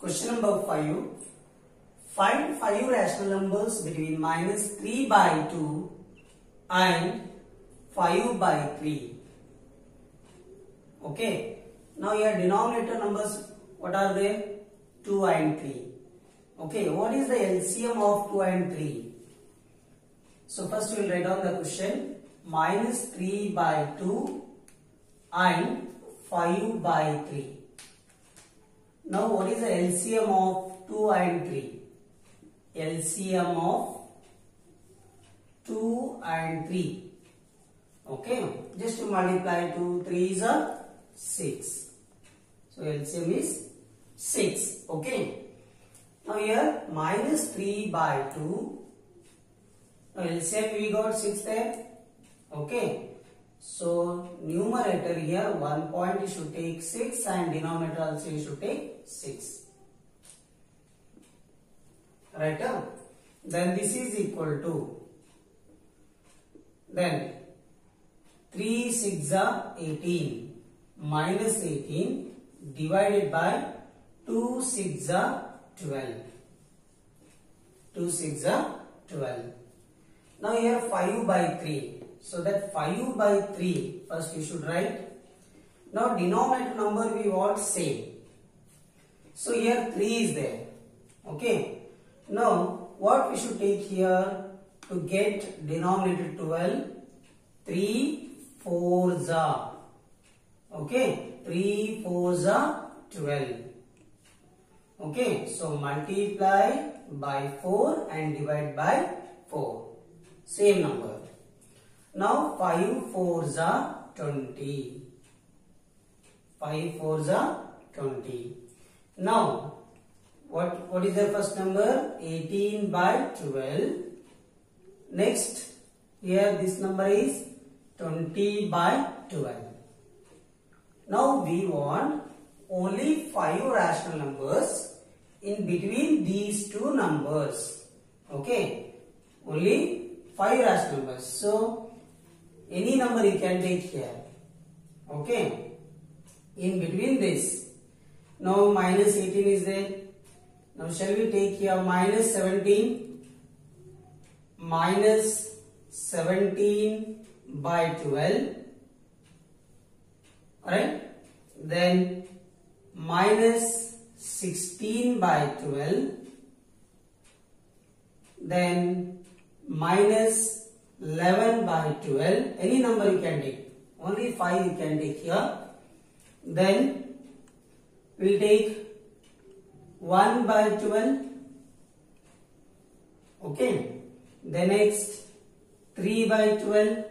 Question number 5. Find 5 rational numbers between minus 3 by 2 and 5 by 3. Okay. Now your denominator numbers, what are they? 2 and 3. Okay. What is the LCM of 2 and 3? So first we will write down the question. Minus 3 by 2 and 5 by 3. Now what is the LCM of 2 and 3? LCM of 2 and 3. Okay. Just to multiply 2, 3 is a 6. So LCM is 6. Okay. Now here minus 3 by 2. Now LCM we got 6 there. Okay. So numerator here one point you should take 6 and denominator also you should take 6. Right? huh? Then this is equal to then 3 6 are 18 minus 18 divided by 2 6 are 12. 2 6 are 12. Now here 5 by 3. So that 5 by 3 first you should write. Now denominator number we want same. So here 3 is there. Okay. Now what we should take here to get denominator 12? 3 4s are. Okay. 3 4s are 12. Okay. So multiply by 4 and divide by 4. Same number. Now 5 4s are 20. 5 4s are 20. Now what, what is the first number? 18 by 12. Next here this number is 20 by 12. Now we want only 5 rational numbers in between these two numbers. Okay. Only 5 rational numbers. So any number you can take here. Okay. In between this. Now minus 18 is there. Now shall we take here minus 17 minus 17 by 12 alright then minus 16 by 12 then minus 11 by 12 any number you can take. Only 5 you can take here. Then we'll take 1 by 12 okay. The next 3 by 12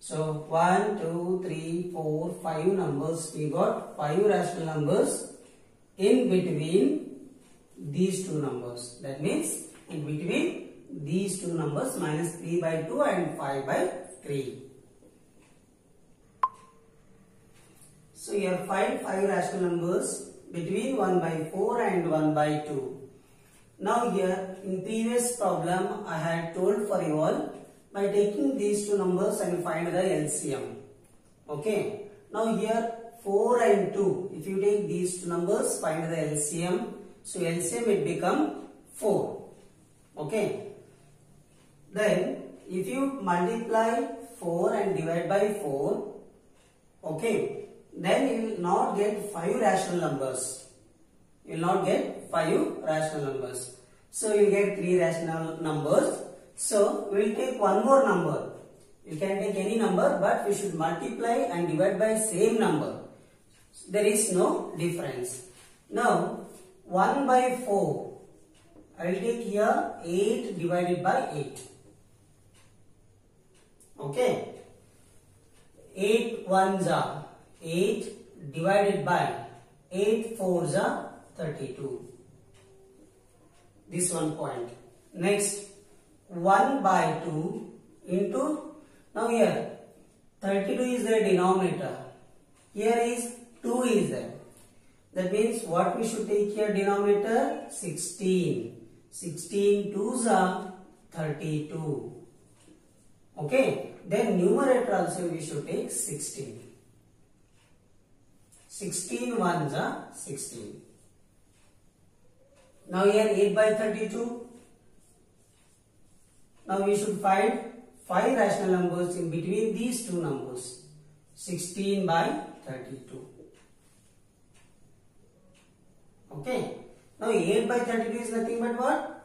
so 1 2 3 4 5 numbers. We got 5 rational numbers in between these two numbers. That means in between these two numbers minus 3 by 2 and 5 by 3 so here find 5 rational numbers between 1 by 4 and 1 by 2 now here in previous problem I had told for you all by taking these two numbers and find the LCM. Okay. Now here 4 and 2. If you take these two numbers find the LCM. So LCM it become 4. Okay. Then if you multiply 4 and divide by 4. Okay. Then you will not get 5 rational numbers. You will not get 5 rational numbers. So you get 3 rational numbers. So we will take one more number. You can take any number but we should multiply and divide by same number. There is no difference. Now 1 by 4. I will take here 8 divided by 8. Okay. 8 ones are 8 divided by 8 fours are 32. This one point. Next 1 by 2 into now here 32 is the denominator here is 2 is there that means what we should take here denominator 16 16 2s are 32 okay then numerator also we should take 16 16 ones are 16 Now here 8 by 32. Now we should find 5 rational numbers in between these two numbers. 16 by 32. Okay. Now 8 by 32 is nothing but what?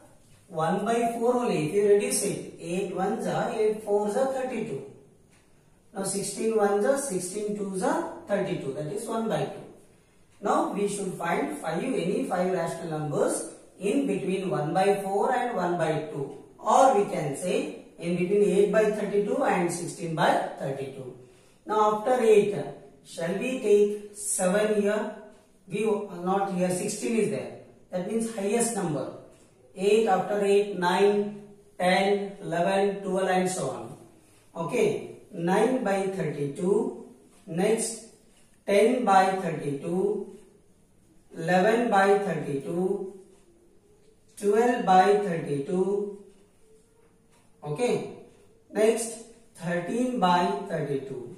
1 by 4 only. If you reduce it, 8 ones are 8 fours are 32. Now 16 ones are 16 twos are 32. That is 1 by 2. Now we should find 5 any 5 rational numbers in between 1 by 4 and 1 by 2. Or we can say in between 8 by 32 and 16 by 32. Now after 8, shall we take 7 here? We are not here 16 is there. That means highest number. 8 after 8, 9, 10, 11, 12 and so on. Okay, 9 by 32. Next, 10 by 32. 11 by 32. 12 by 32. Okay, next 13 by 32.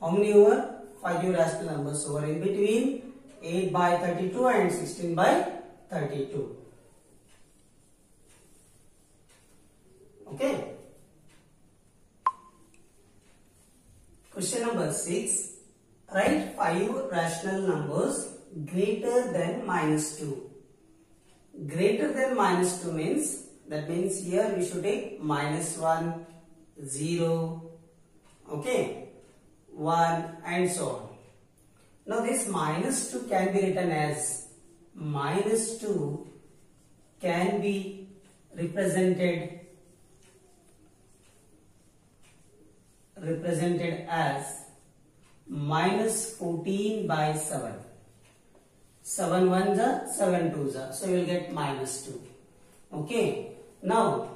How many over? 5 rational numbers over in between 8 by 32 and 16 by 32. Okay. Question number 6. Write 5 rational numbers greater than minus 2. Greater than minus 2 means, that means here we should take minus 1, 0, okay, 1 and so on. Now this minus 2 can be written as minus 2 can be represented represented as minus 14 by 7. 7 ones are 7 twos are. So you will get minus 2. Okay. Now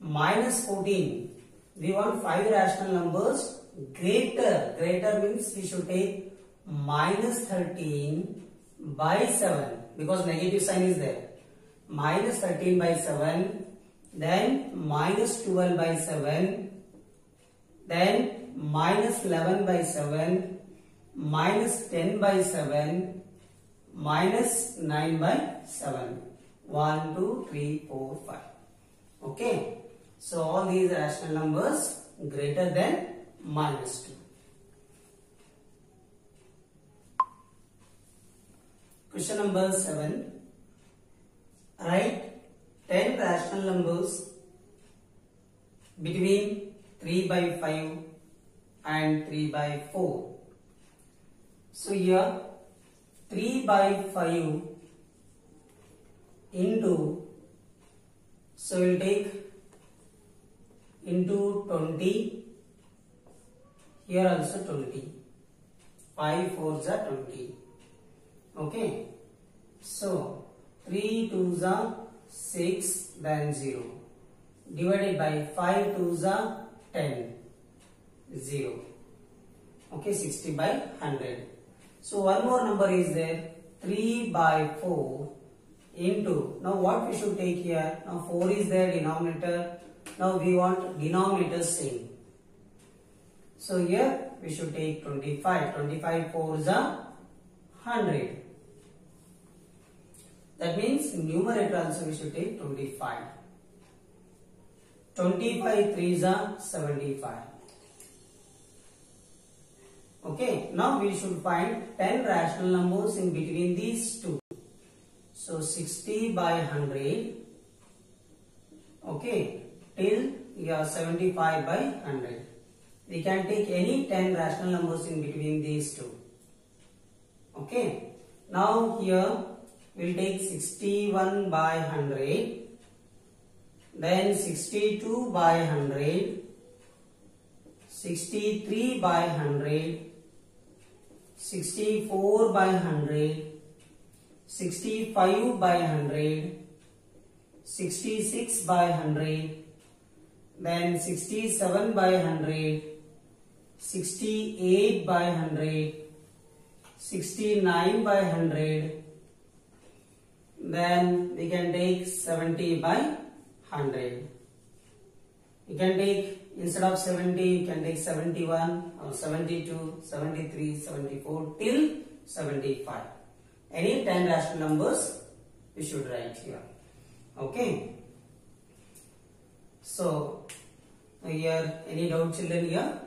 minus 14. We want 5 rational numbers greater. Greater means we should take minus 13 by 7 because negative sign is there. Minus 13 by 7 then minus 12 by 7 then minus 11 by 7 minus 10 by 7 minus 9 by 7 1 2 3 4 5 okay? So all these rational numbers greater than minus 2 question number 7 write 10 rational numbers between 3 by 5 and 3 by 4. So here 3 by 5 into so we'll take into 20 here also 20 5 4s are 20 okay. So 3 2s are 6 then 0 divided by 5 2s are 10 0 okay 60 by 100 so one more number is there 3 by 4 into now what we should take here? Now 4 is there denominator. Now we want denominator same. So here we should take 25 25 4 is a 100 that means numerator also we should take 25 25 3 is a 75 Okay, now we should find 10 rational numbers in between these two. So 60 by 100. Okay, till yeah 75 by 100. We can take any 10 rational numbers in between these two. Okay, now here we'll take 61 by 100. Then 62 by 100. 63 by 100. 64 by 100, 65 by 100, 66 by 100, then 67 by 100, 68 by 100, 69 by 100, then we can take 70 by 100. You can take instead of 70 you can take 71 or 72 73 74 till 75 any 10 rational numbers you should write here. Okay. So here any doubt children here?